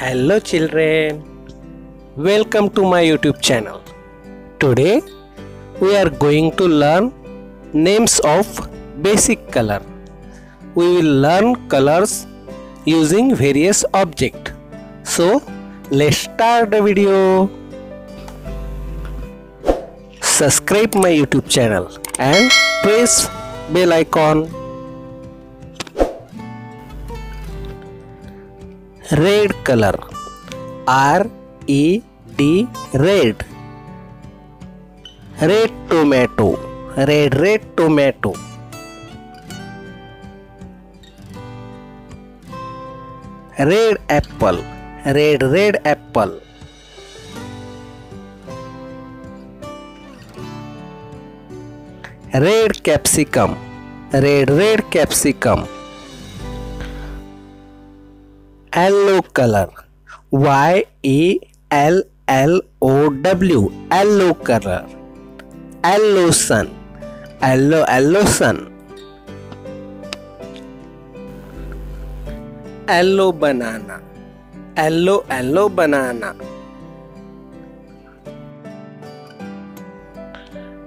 Hello children, welcome to my YouTube channel. Today we are going to learn names of basic color. We will learn colors using various object. So let's start the video. Subscribe my YouTube channel and press bell icon. Red color. R e d red. Red tomato. Red red tomato. Red apple. Red red apple. Red capsicum. Red red capsicum yellow color. Y e l l o w yellow color. Yellow sun. Yellow yellow sun. Yellow banana. Yellow yellow banana.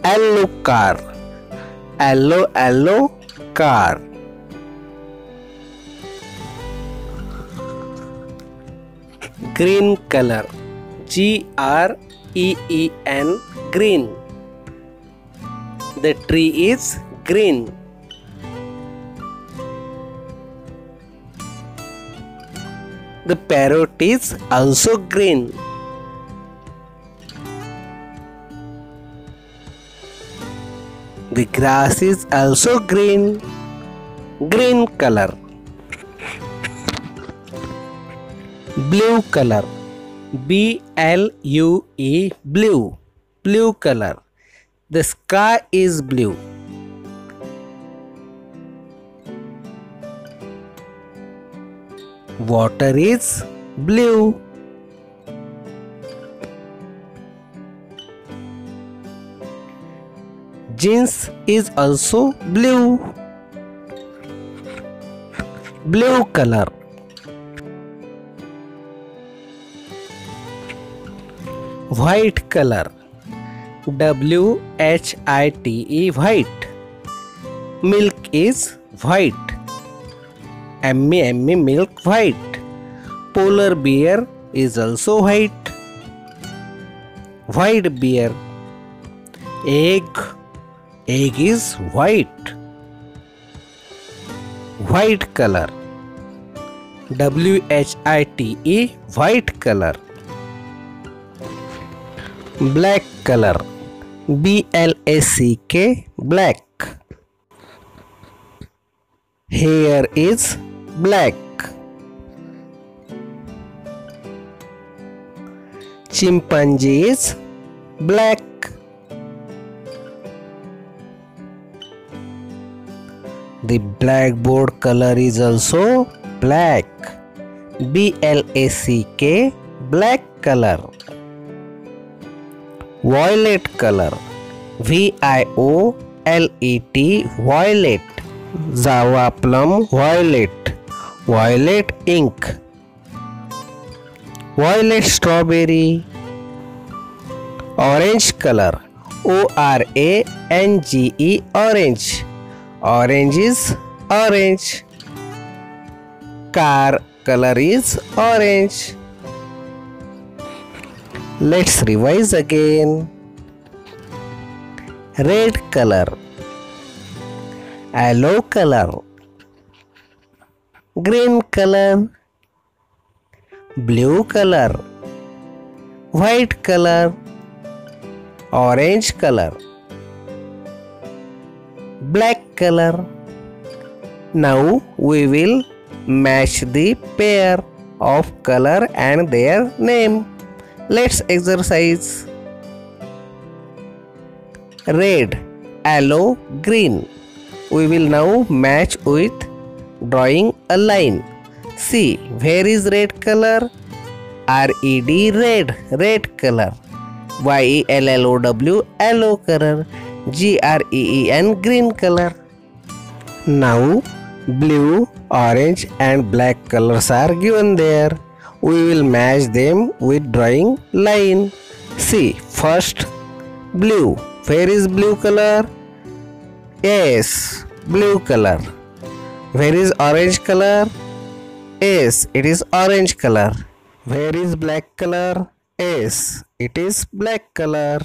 Yellow car. Yellow yellow car green color. G R E E N green. The tree is green. The parrot is also green. The grass is also green. Green color blue color. B l u e blue. Blue color. The sky is blue. Water is blue. Jeans is also blue. Blue color white color. W h i t e white. Milk is white. M m milk white. Polar bear is also white. White bear. Egg. Egg is white. White color. W h i t e white color black color. B l a c k black. Hair is black. Chimpanzee is black. The blackboard color is also black. B l a c k black color violet color. V i o l e t violet. Java plum violet. Violet ink. Violet strawberry. Orange color. O r a n g e orange. Orange is orange. Car color is orange Let's revise again. Red color, yellow color, green color, blue color, white color, orange color, black color. Now we will match the pair of color and their name. Let's exercise. Red, yellow, green. We will now match with drawing a line. See, where is red color? R E D red, red color. Y E L L O W yellow color. G R E E N green color. Now blue, orange and black colors are given there. We will match them with drawing line. See, first blue. Where is blue color? Yes, blue color. Where is orange color? Yes, it is orange color. Where is black color? Yes, it is black color.